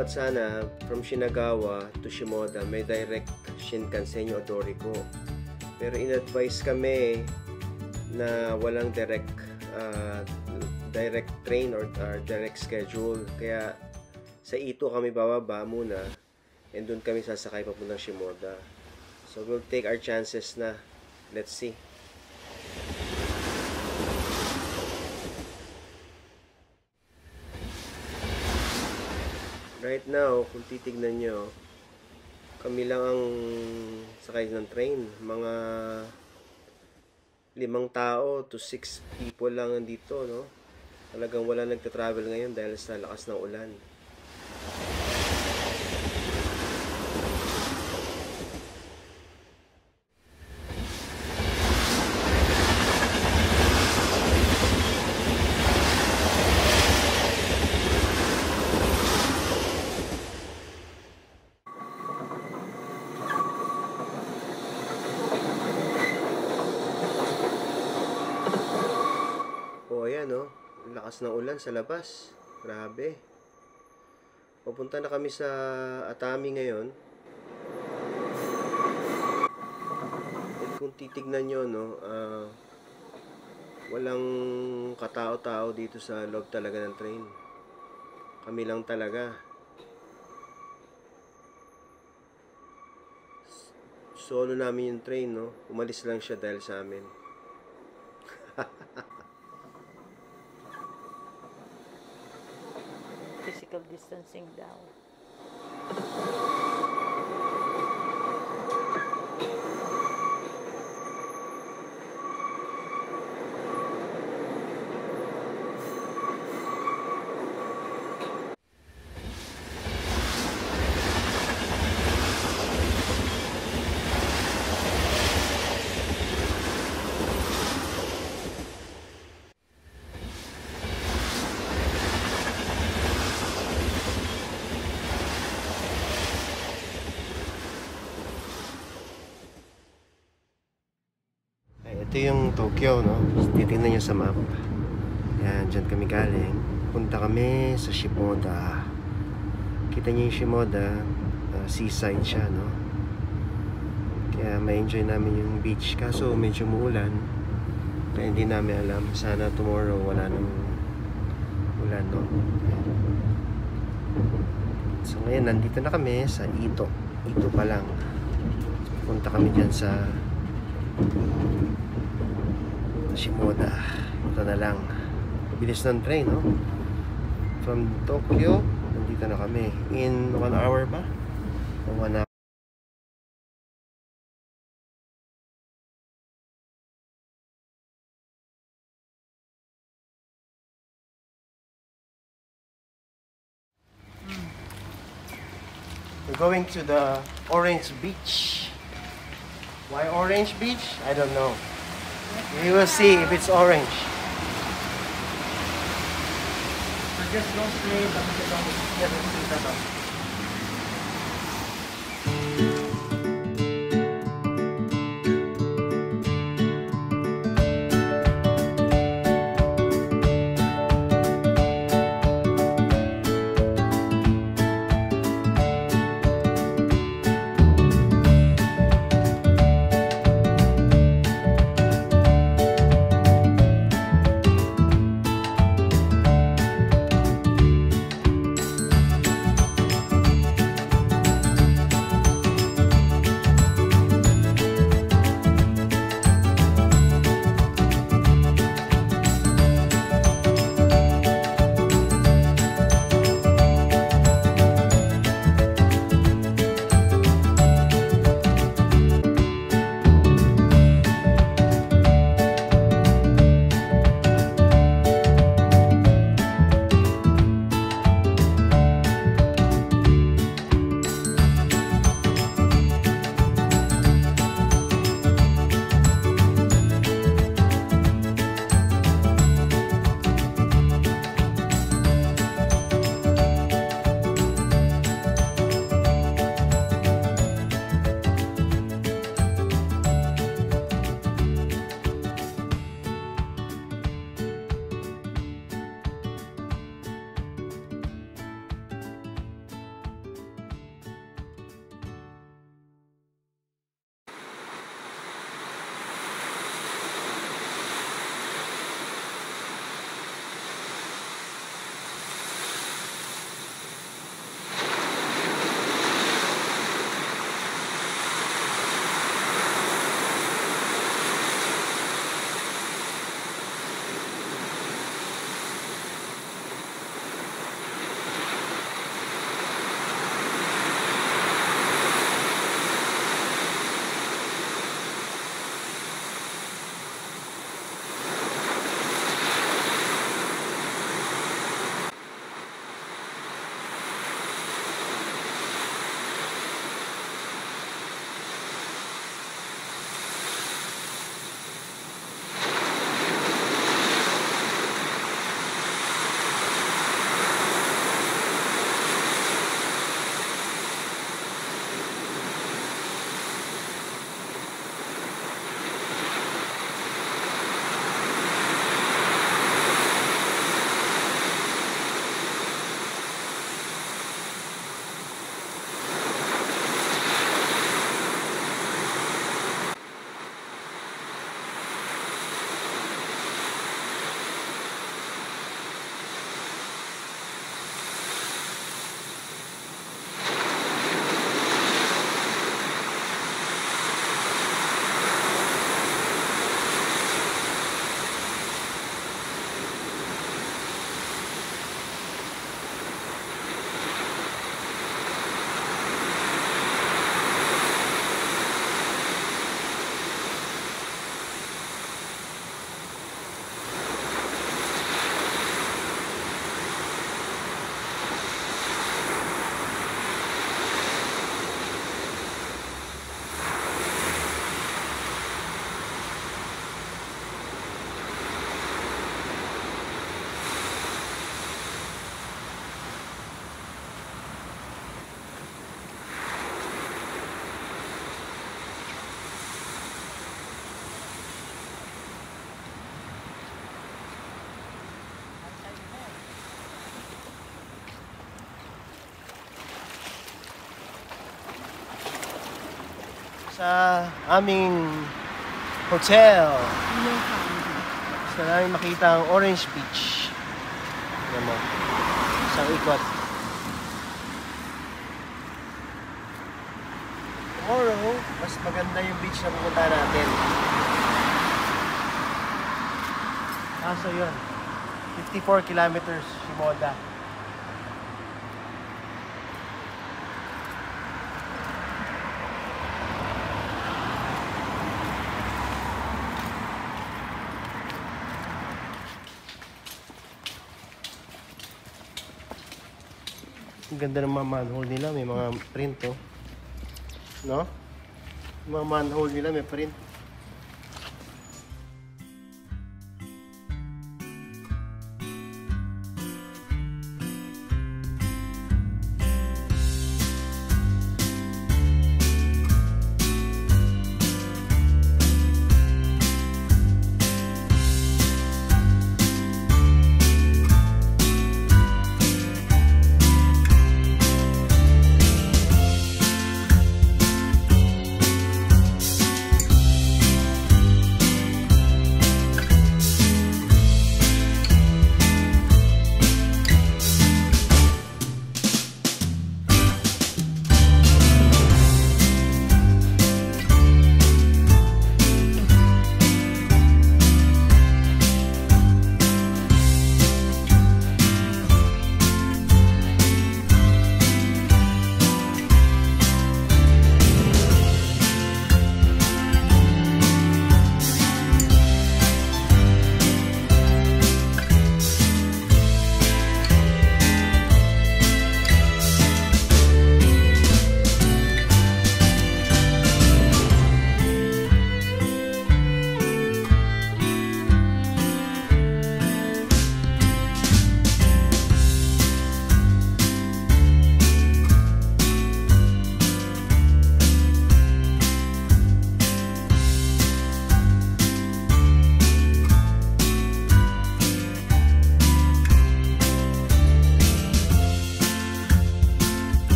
Dapat sana from Shinagawa to Shimoda may direct Shinkansen yung Odoriko. Pero in-advise kami na walang direct uh, direct train or, or direct schedule. Kaya sa Ito kami bababa muna and doon kami sasakay papuntang Shimoda. So we'll take our chances na. Let's see. Right now, kung titignan nyo, kami lang ang sakay ng train. Mga limang tao to six people lang nandito, no? Talagang wala nagta-travel ngayon dahil sa lakas ng ulan. O ayan no, ang sa labas. Grabe. Pupunta na kami sa Atami ngayon. At kung titignan nyo, no, ah, walang katao-tao dito sa loob talaga ng train. Kami lang talaga. Solo namin yung train, no? Umalis lang siya dahil sa amin. Physical distancing daw. Ito yung Tokyo, no? Titingnan nyo sa map. Yan, dyan kami galing. Punta kami sa Shimoda. Kita nyo yung Shimoda, uh, seaside siya, no? Kaya ma-enjoy namin yung beach. Kaso medyo muulan. Kaya hindi namin alam. Sana tomorrow wala nang ulan, no? So ngayon, nandito na kami sa Ito. Ito pa lang. Punta kami dyan sa Shimoda. Ito na lang. Bilis ng train, no? From Tokyo, nandito na kami. In one hour ba? O one hour. We're going to the Orange Beach. Why Orange Beach? I don't know. We will see if it's orange. Just don't music sa aming hotel. Gusto namin makita ang Orange Beach. Ayan mo. Isang ikot. Tomorrow, mas maganda yung beach na pupunta natin. Ah, so yun. 54 kilometers, Shimoda. Ganda ng mga manhole nila, may mga print oh. No? Mga manhole nila may print.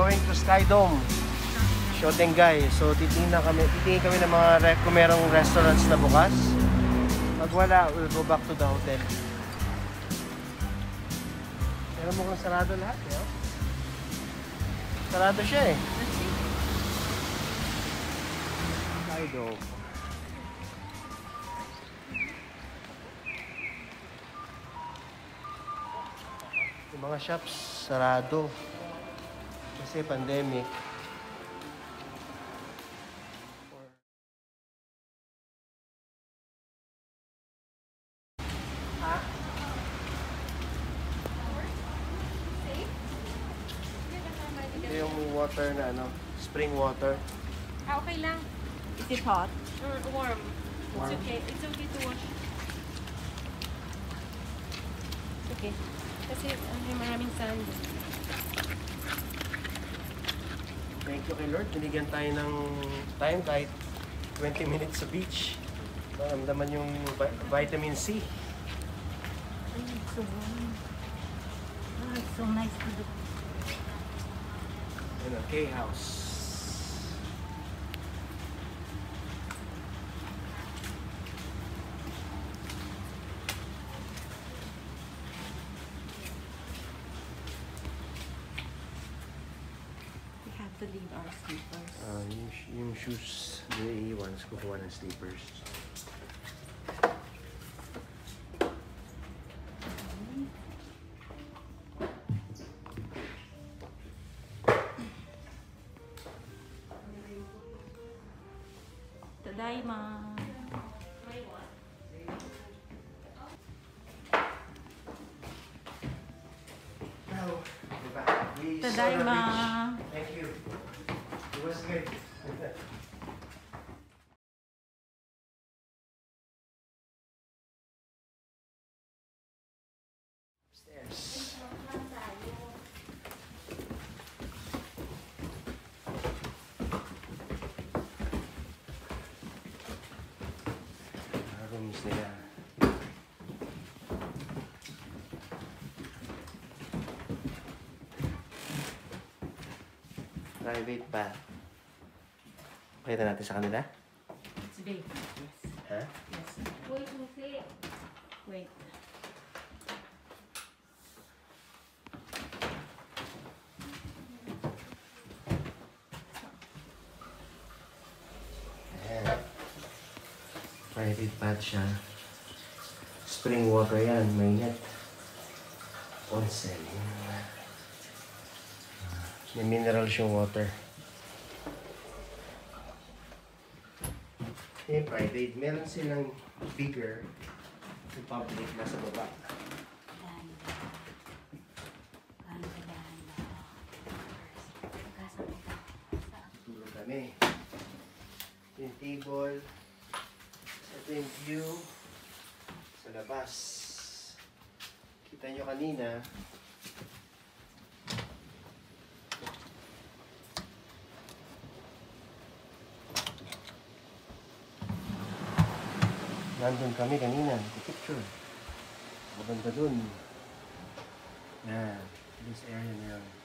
Going to Sky Dome. Shotengay. So titingnan kami, titingin kami ng mga re- kung merong restaurants na bukas. Pag wala, we'll go back to the hotel. Pero mukhang sarado lahat, eh. oh. Sarado siya eh. Sky Dome. Yung mga shops, sarado. Kasi pandemic. Ha? Ito yung water na ano, spring water. Ah, okay lang. Is it hot? Mm, warm. Warm. It's okay. It's okay to wash. Okay. Kasi may maraming sand. Thank you kay Lord. Binigyan tayo ng time kahit 20 minutes sa beach. Maramdaman yung vi- vitamin C. It's so warm. Oh, it's so nice to look. Yun ang K-House. We have to leave our slippers. Ah, yung, sh- yung shoes, naiiwan. Kukuha ng slippers. Private pa. Pakita natin sa kanila. It's big. Yes. Ha? Yes. Wait. Wait. Private bath siya. Spring water yan. May net. Onsen. May minerals yung water. Yung private, meron silang bigger yung public nasa baba. Tulog kami. Yung table. Ito yung view sa labas. Kita nyo kanina. Nandun kami kanina. Picture. Maganda dun. Yan. This area na yun.